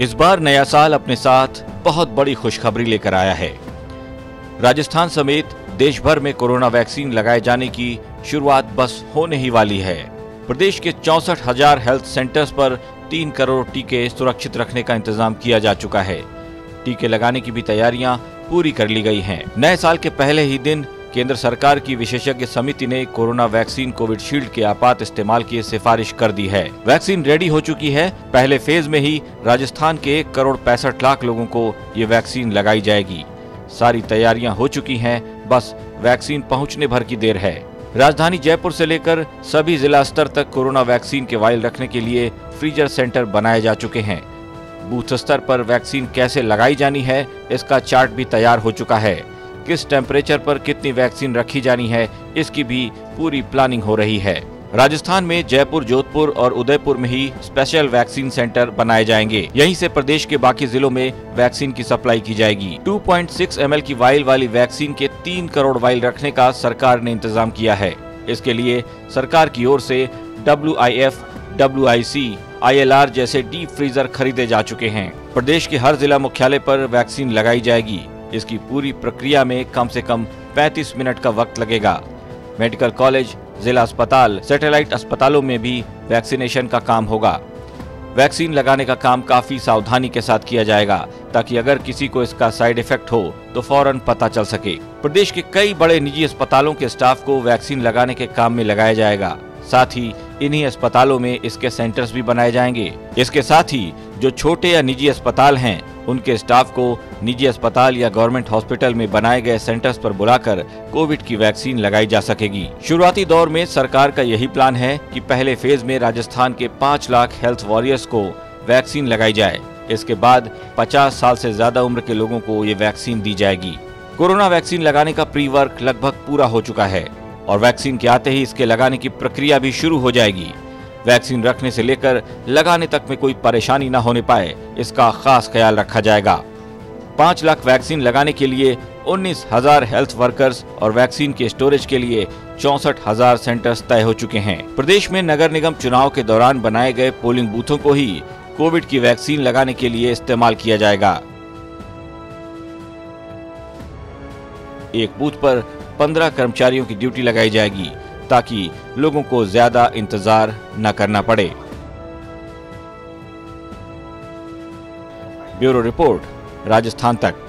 इस बार नया साल अपने साथ बहुत बड़ी खुशखबरी लेकर आया है। राजस्थान समेत देश भर में कोरोना वैक्सीन लगाए जाने की शुरुआत बस होने ही वाली है। प्रदेश के चौसठ हज़ार हेल्थ सेंटर्स पर तीन करोड़ टीके सुरक्षित रखने का इंतज़ाम किया जा चुका है। टीके लगाने की भी तैयारियाँ पूरी कर ली गई हैं। नए साल के पहले ही दिन केंद्र सरकार की विशेषज्ञ समिति ने कोरोना वैक्सीन कोविड शील्ड के आपात इस्तेमाल की सिफारिश कर दी है। वैक्सीन रेडी हो चुकी है। पहले फ़ेज़ में ही राजस्थान के एक करोड़ पैंसठ लाख लोगों को ये वैक्सीन लगाई जाएगी। सारी तैयारियाँ हो चुकी हैं, बस वैक्सीन पहुँचने भर की देर है। राजधानी जयपुर से लेकर सभी जिला स्तर तक कोरोना वैक्सीन के वायल रखने के लिए फ्रीजर सेंटर बनाए जा चुके हैं। बूथ स्तर पर वैक्सीन कैसे लगाई जानी है, इसका चार्ट भी तैयार हो चुका है। किस टेम्परेचर पर कितनी वैक्सीन रखी जानी है, इसकी भी पूरी प्लानिंग हो रही है। राजस्थान में जयपुर, जोधपुर और उदयपुर में ही स्पेशल वैक्सीन सेंटर बनाए जाएँगे। यहीं से प्रदेश के बाकी जिलों में वैक्सीन की सप्लाई की जाएगी। 2.6 ml की वाइल वाली वैक्सीन के तीन करोड़ वाइल रखने का सरकार ने इंतज़ाम किया है। इसके लिए सरकार की ओर से W I F W I C जैसे डीप फ्रीजर खरीदे जा चुके हैं। प्रदेश के हर जिला मुख्यालय पर वैक्सीन लगाई जाएगी। इसकी पूरी प्रक्रिया में कम से कम 35 मिनट का वक्त लगेगा। मेडिकल कॉलेज, जिला अस्पताल, सैटेलाइट अस्पतालों में भी वैक्सीनेशन का काम होगा। वैक्सीन लगाने का काम काफ़ी सावधानी के साथ किया जाएगा, ताकि अगर किसी को इसका साइड इफ़ेक्ट हो तो फ़ौरन पता चल सके। प्रदेश के कई बड़े निजी अस्पतालों के स्टाफ को वैक्सीन लगाने के काम में लगाया जाएगा। साथ ही इन्हीं अस्पतालों में इसके सेंटर्स भी बनाए जाएँगे। इसके साथ ही जो छोटे या निजी अस्पताल हैं उनके स्टाफ को निजी अस्पताल या गवर्नमेंट हॉस्पिटल में बनाए गए सेंटर्स पर बुलाकर कोविड की वैक्सीन लगाई जा सकेगी। शुरुआती दौर में सरकार का यही प्लान है कि पहले फ़ेज़ में राजस्थान के पाँच लाख हेल्थ वॉरियर्स को वैक्सीन लगाई जाए। इसके बाद 50 साल से ज़्यादा उम्र के लोगों को ये वैक्सीन दी जाएगी। कोरोना वैक्सीन लगाने का प्री वर्क लगभग पूरा हो चुका है और वैक्सीन के आते ही इसके लगाने की प्रक्रिया भी शुरू हो जाएगी। वैक्सीन रखने से लेकर लगाने तक में कोई परेशानी न होने पाए, इसका खास ख्याल रखा जाएगा। पाँच लाख वैक्सीन लगाने के लिए उन्नीस हज़ार हेल्थ वर्कर्स और वैक्सीन के स्टोरेज के लिए चौसठ हज़ार सेंटर्स तय हो चुके हैं। प्रदेश में नगर निगम चुनाव के दौरान बनाए गए पोलिंग बूथों को ही कोविड की वैक्सीन लगाने के लिए इस्तेमाल किया जाएगा। एक बूथ पर पंद्रह कर्मचारियों की ड्यूटी लगाई जाएगी। ताकि लोगों को ज़्यादा इंतज़ार न करना पड़े। ब्यूरो रिपोर्ट राजस्थान तक।